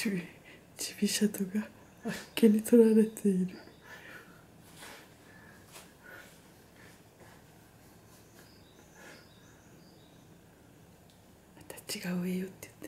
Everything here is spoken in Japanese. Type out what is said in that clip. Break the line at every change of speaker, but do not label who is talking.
チビチビシャトがあっけに取られている。また違うよって言って。